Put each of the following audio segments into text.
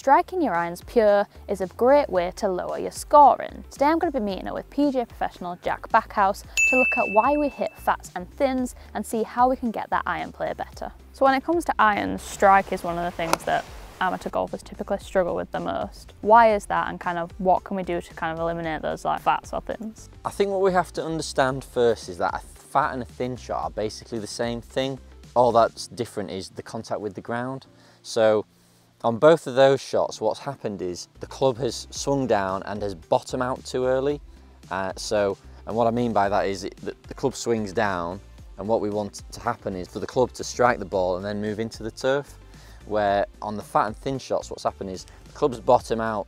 striking your irons pure is a great way to lower your scoring. Today I'm going to be meeting up with PGA professional Jack Backhouse to look at why we hit fats and thins and see how we can get that iron play better. So when it comes to irons, strike is one of the things that amateur golfers typically struggle with the most. Why is that and kind of what can we do to kind of eliminate those like fats or thins? I think what we have to understand first is that a fat and a thin shot are basically the same thing. All that's different is the contact with the ground. So on both of those shots, what's happened is the club has swung down and has bottomed out too early. Uh, so, and what I mean by that is it, the, club swings down and what we want to happen is for the club to strike the ball and then move into the turf. Where on the fat and thin shots, what's happened is the club's bottom out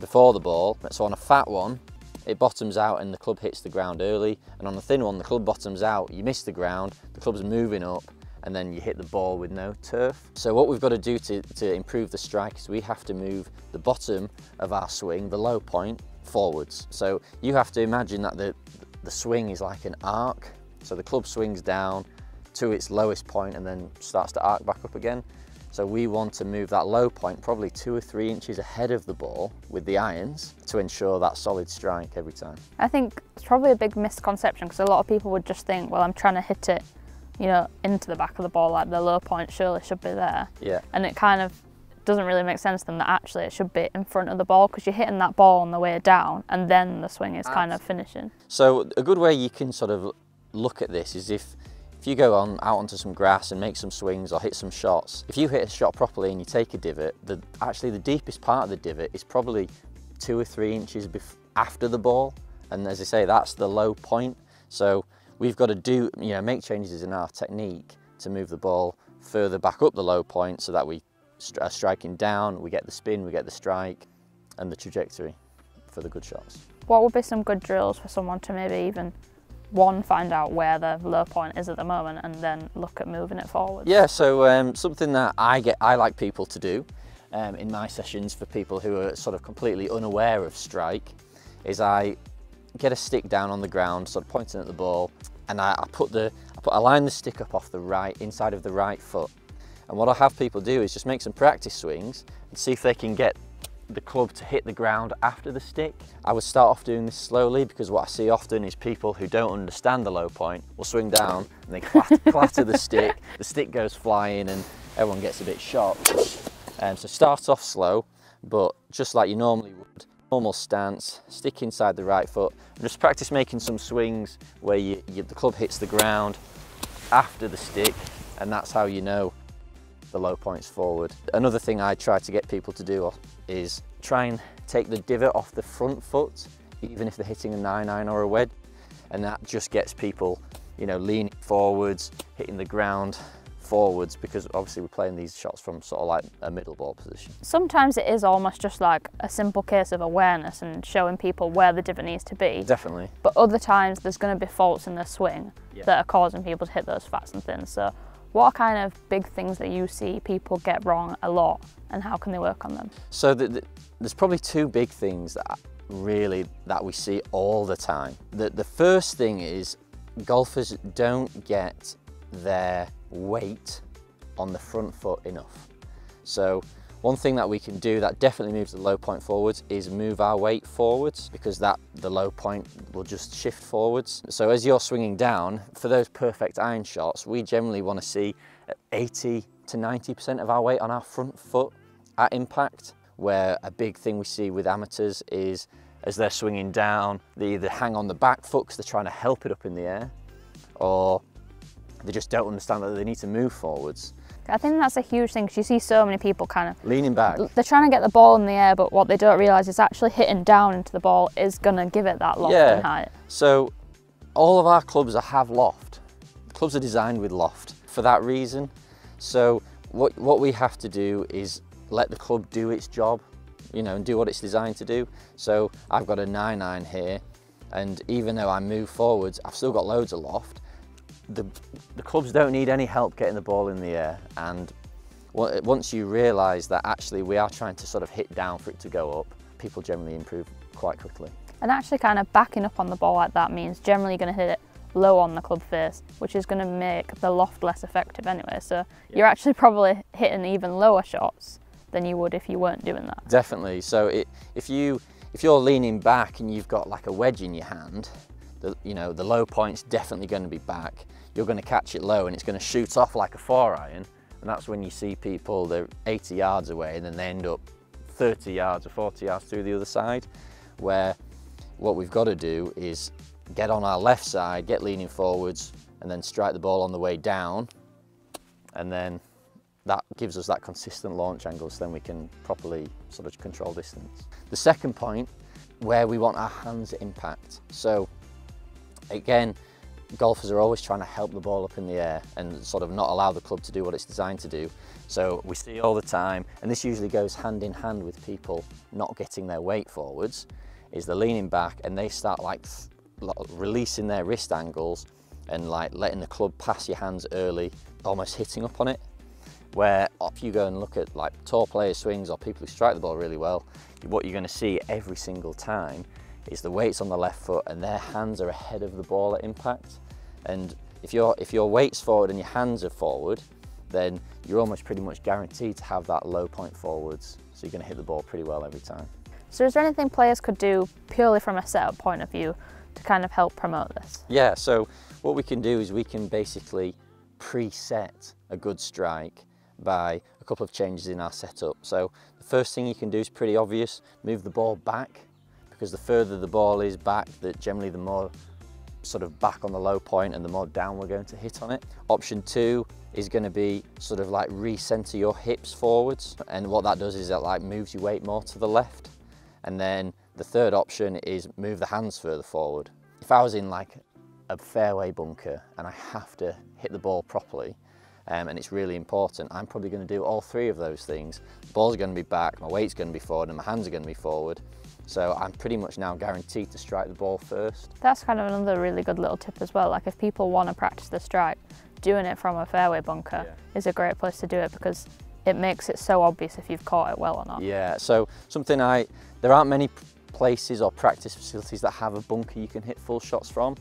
before the ball. So on a fat one, it bottoms out and the club hits the ground early. And on the thin one, the club bottoms out, you miss the ground, the club's moving up and then you hit the ball with no turf. So what we've got to do to, to improve the strike is we have to move the bottom of our swing, the low point, forwards. So you have to imagine that the, the swing is like an arc. So the club swings down to its lowest point and then starts to arc back up again. So we want to move that low point probably two or three inches ahead of the ball with the irons to ensure that solid strike every time. I think it's probably a big misconception because a lot of people would just think, well, I'm trying to hit it you know, into the back of the ball, like the low point surely should be there. Yeah. And it kind of doesn't really make sense to them that actually it should be in front of the ball because you're hitting that ball on the way down and then the swing is kind of finishing. So a good way you can sort of look at this is if if you go on out onto some grass and make some swings or hit some shots, if you hit a shot properly and you take a divot, the actually the deepest part of the divot is probably two or three inches after the ball. And as I say, that's the low point. So we've got to do, you know, make changes in our technique to move the ball further back up the low point so that we are striking down, we get the spin, we get the strike and the trajectory for the good shots. What would be some good drills for someone to maybe even one, find out where the low point is at the moment and then look at moving it forward? Yeah, so um, something that I get, I like people to do um, in my sessions for people who are sort of completely unaware of strike is I get a stick down on the ground, sort of pointing at the ball, and I, I put the, I, put, I line the stick up off the right, inside of the right foot. And what I have people do is just make some practice swings and see if they can get the club to hit the ground after the stick. I would start off doing this slowly because what I see often is people who don't understand the low point will swing down and they clatter, clatter the stick, the stick goes flying and everyone gets a bit shocked. Um, so start off slow, but just like you normally would, normal stance, stick inside the right foot, and just practice making some swings where you, you, the club hits the ground after the stick, and that's how you know the low points forward. Another thing I try to get people to do is try and take the divot off the front foot, even if they're hitting a 9-iron or a wedge, and that just gets people, you know, leaning forwards, hitting the ground forwards because obviously we're playing these shots from sort of like a middle ball position. Sometimes it is almost just like a simple case of awareness and showing people where the divot needs to be. Definitely. But other times there's going to be faults in the swing yeah. that are causing people to hit those fats and thins. So what are kind of big things that you see people get wrong a lot and how can they work on them? So the, the, there's probably two big things that really that we see all the time. The, the first thing is golfers don't get their weight on the front foot enough. So one thing that we can do that definitely moves the low point forwards is move our weight forwards because that the low point will just shift forwards. So as you're swinging down, for those perfect iron shots, we generally want to see 80 to 90% of our weight on our front foot at impact, where a big thing we see with amateurs is as they're swinging down, they either hang on the back foot because they're trying to help it up in the air, or they just don't understand that they need to move forwards. I think that's a huge thing because you see so many people kind of leaning back. They're trying to get the ball in the air, but what they don't realise is actually hitting down into the ball is going to give it that loft yeah. and height. So all of our clubs have loft. Clubs are designed with loft for that reason. So what what we have to do is let the club do its job, you know, and do what it's designed to do. So I've got a 9-9 here, and even though I move forwards, I've still got loads of loft the, the clubs don't need any help getting the ball in the air and once you realise that actually we are trying to sort of hit down for it to go up, people generally improve quite quickly. And actually kind of backing up on the ball like that means generally going to hit it low on the club face, which is going to make the loft less effective anyway. So yeah. you're actually probably hitting even lower shots than you would if you weren't doing that. Definitely. So it, if you if you're leaning back and you've got like a wedge in your hand, the, you know the low point's definitely going to be back. You're going to catch it low and it's going to shoot off like a four iron, and that's when you see people they're 80 yards away and then they end up 30 yards or 40 yards through the other side, where what we've got to do is get on our left side, get leaning forwards, and then strike the ball on the way down, and then that gives us that consistent launch angle so then we can properly sort of control distance. The second point, where we want our hands impact. So again, golfers are always trying to help the ball up in the air and sort of not allow the club to do what it's designed to do. So we see all the time, and this usually goes hand in hand with people not getting their weight forwards, is they're leaning back and they start like releasing their wrist angles and like letting the club pass your hands early, almost hitting up on it where if you go and look at like tour player swings or people who strike the ball really well, what you're going to see every single time is the weight's on the left foot and their hands are ahead of the ball at impact. And if, your if your weight's forward and your hands are forward, then you're almost pretty much guaranteed to have that low point forwards. So you're going to hit the ball pretty well every time. So is there anything players could do purely from a setup point of view to kind of help promote this? Yeah, so what we can do is we can basically preset a good strike by a couple of changes in our setup. So the first thing you can do is pretty obvious, move the ball back because the further the ball is back, that generally the more sort of back on the low point and the more down we're going to hit on it. Option two is going to be sort of like recenter your hips forwards and what that does is it like moves your weight more to the left and then the third option is move the hands further forward. If I was in like a fairway bunker and I have to hit the ball properly, um, and it's really important. I'm probably going to do all three of those things. The ball's going to be back, my weight's going to be forward and my hands are going to be forward. So I'm pretty much now guaranteed to strike the ball first. That's kind of another really good little tip as well. Like if people want to practice the strike, doing it from a fairway bunker yeah. is a great place to do it because it makes it so obvious if you've caught it well or not. Yeah, so something I, there aren't many places or practice facilities that have a bunker you can hit full shots from,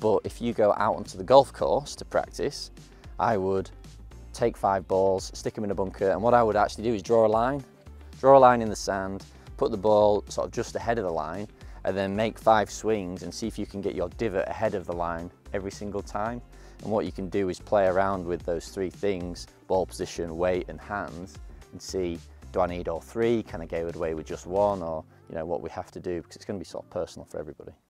but if you go out onto the golf course to practice, I would take five balls, stick them in a bunker, and what I would actually do is draw a line. Draw a line in the sand, put the ball sort of just ahead of the line, and then make five swings and see if you can get your divot ahead of the line every single time. And what you can do is play around with those three things, ball position, weight, and hands, and see, do I need all three? Can I get away with just one? Or, you know, what we have to do, because it's to be sort of personal for everybody.